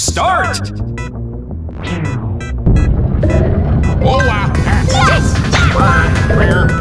Start! Finish!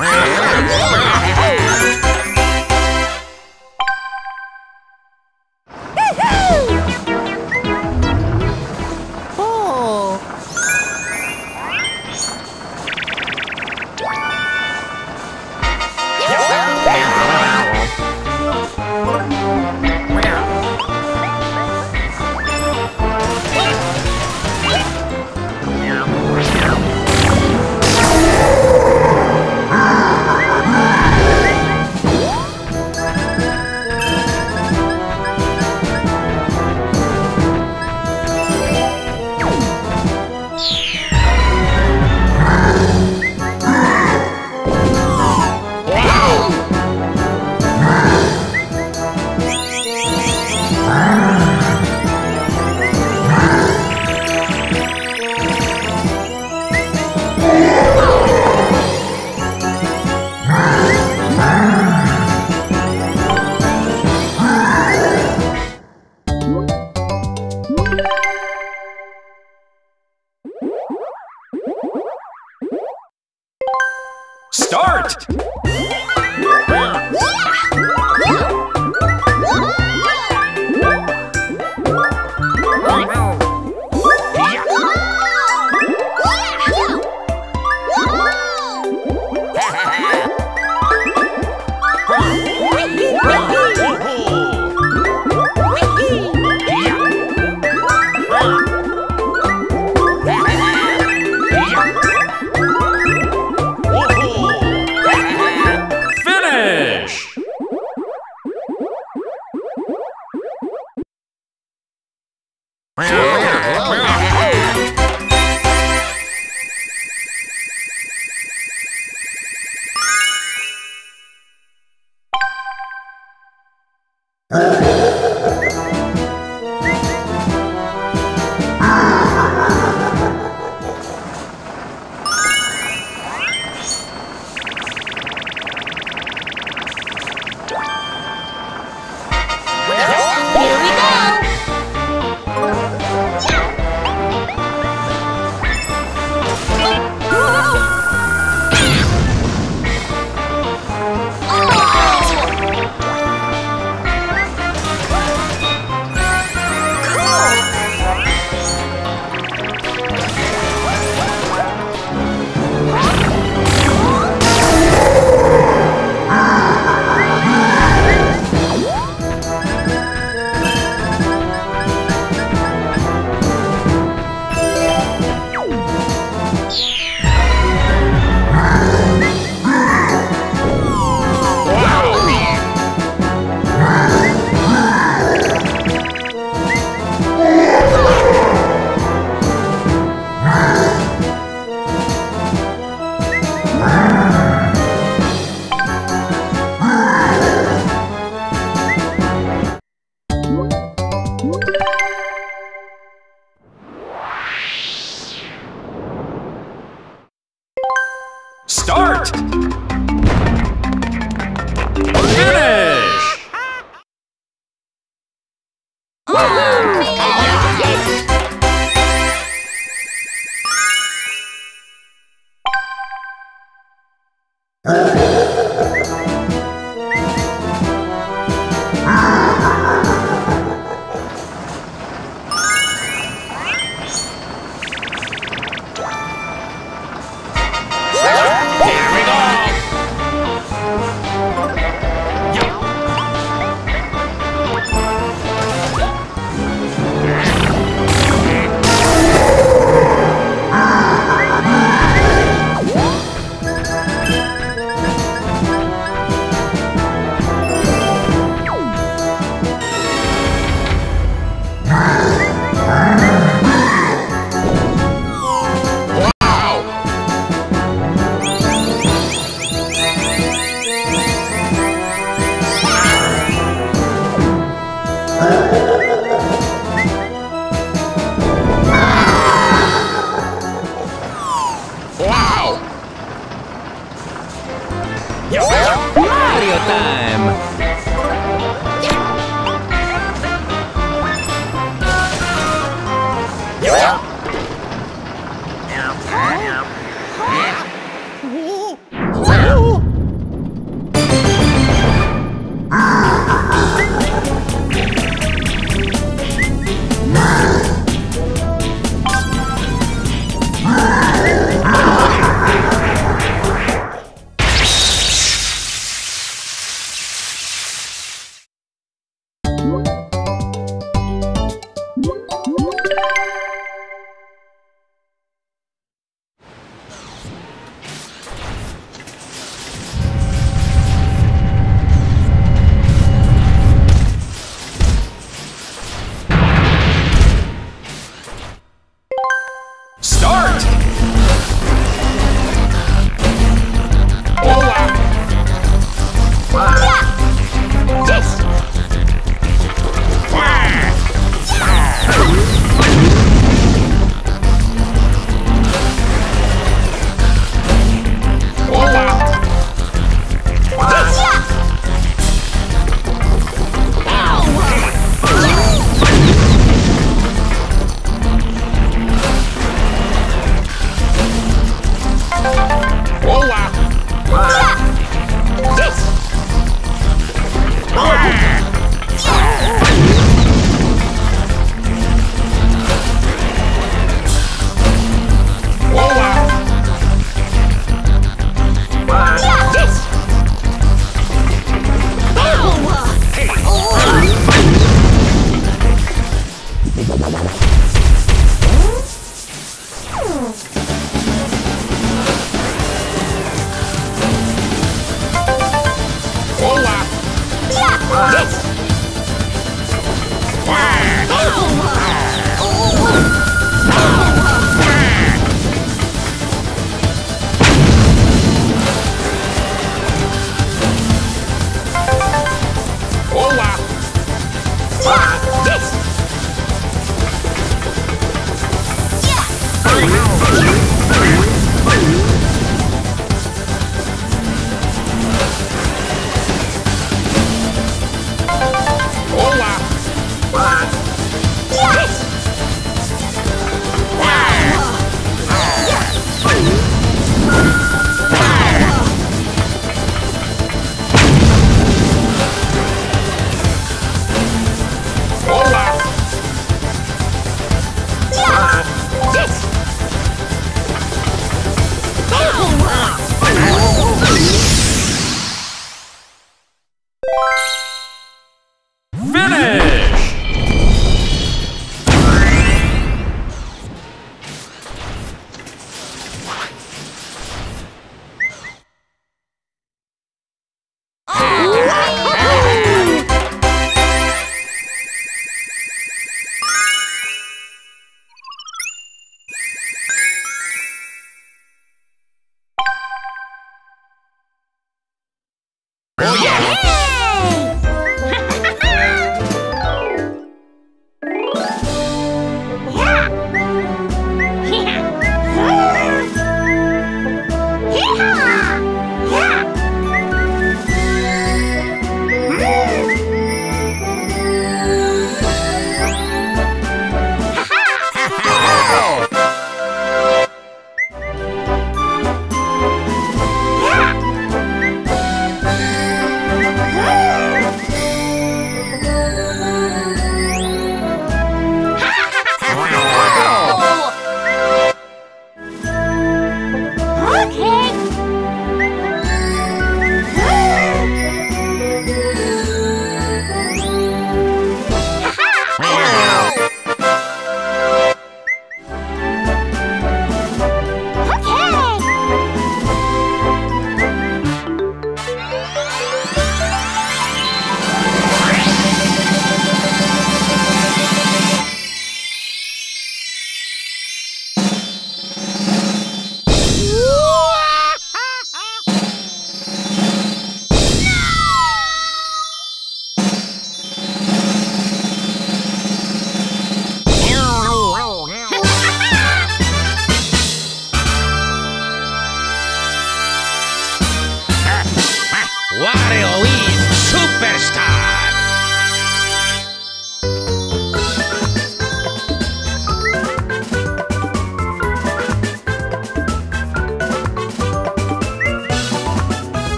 Yeah.